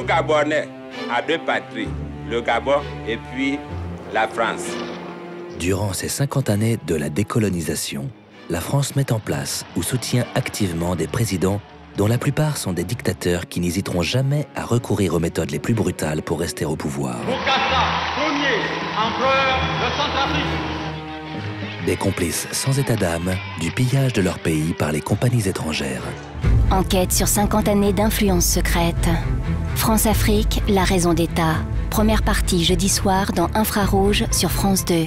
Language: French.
Gabonais a deux patries, le Gabon et puis la France. Durant ces 50 années de la décolonisation, la France met en place ou soutient activement des présidents dont la plupart sont des dictateurs qui n'hésiteront jamais à recourir aux méthodes les plus brutales pour rester au pouvoir. premier empereur de Centrafrique. Des complices sans état d'âme du pillage de leur pays par les compagnies étrangères. Enquête sur 50 années d'influence secrète. France-Afrique, la raison d'État. Première partie jeudi soir dans Infrarouge sur France 2.